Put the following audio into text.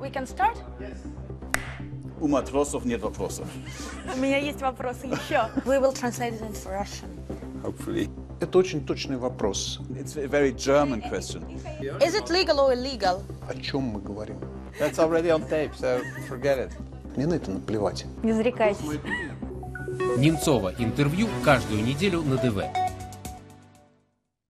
We can start? Yes. У матросов нет вопросов. У меня есть вопросы еще. We will translate it into Russian. Hopefully. Это очень точный вопрос. It's a very German question. Is it legal or illegal? О чем мы говорим? That's already on tape, so forget it. Мне на это наплевать. Не зарекайтесь. Немцова интервью каждую неделю на ДВ.